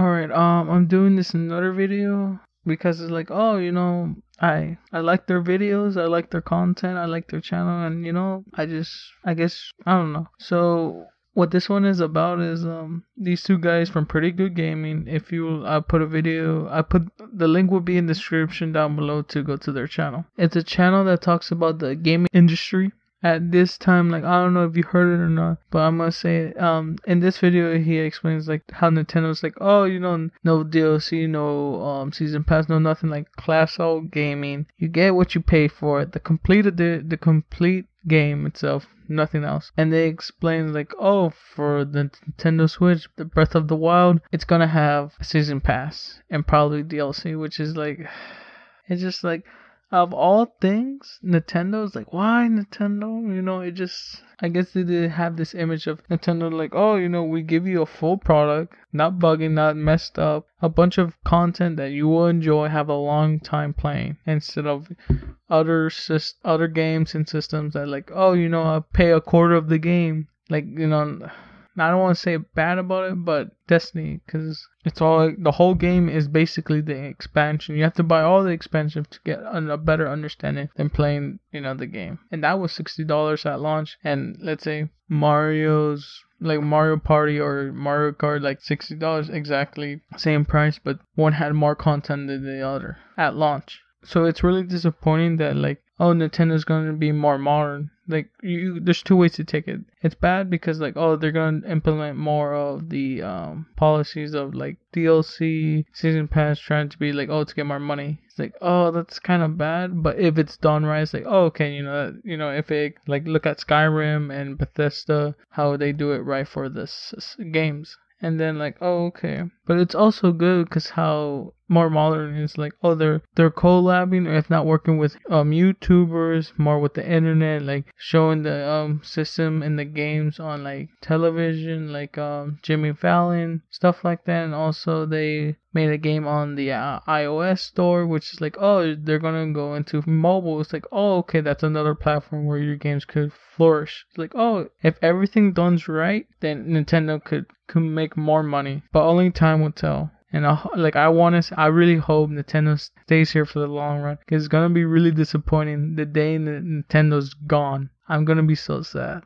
Alright, um, I'm doing this another video because it's like, oh, you know, I I like their videos, I like their content, I like their channel, and you know, I just, I guess, I don't know. So what this one is about is um these two guys from Pretty Good Gaming. If you, I put a video, I put the link will be in the description down below to go to their channel. It's a channel that talks about the gaming industry at this time like i don't know if you heard it or not but i must say um in this video he explains like how nintendo's like oh you know no dlc no um season pass no nothing like class out gaming. You get what you pay for the complete the, the complete game itself nothing else. And they explain like oh for the nintendo switch the breath of the wild it's gonna have a season pass and probably dlc which is like it's just like of all things, Nintendo's like, why Nintendo? You know, it just, I guess they did have this image of Nintendo like, oh, you know, we give you a full product, not bugging, not messed up, a bunch of content that you will enjoy, have a long time playing, instead of other syst- other games and systems that like, oh, you know, I pay a quarter of the game, like, you know I don't want to say bad about it, but Destiny, because it's all the whole game is basically the expansion. You have to buy all the expansion to get a better understanding than playing, you know, the game. And that was sixty dollars at launch. And let's say Mario's like Mario Party or Mario Kart, like sixty dollars exactly same price, but one had more content than the other at launch. So it's really disappointing that like oh Nintendo's gonna be more modern like you there's two ways to take it. It's bad because like oh they're gonna implement more of the um policies of like dlc season pass trying to be like oh to get more money. It's like oh that's kind of bad but if it's done right it's like oh okay you know you know if it like look at skyrim and bethesda how they do it right for this games. And then like oh okay. But it's also good because how more modern is like oh they're they're collabing or if not working with um youtubers more with the internet like showing the um system in the games on like television like um jimmy fallon stuff like that. And also they made a game on the uh, ios store which is like oh they're gonna go into mobile. It's like oh okay that's another platform where your games could flourish. It's like oh if everything done's right then nintendo could could make more money. But only time will tell and I, like I want to, I really hope Nintendo stays here for the long run. Cause it's gonna be really disappointing the day Nintendo's gone. I'm gonna be so sad.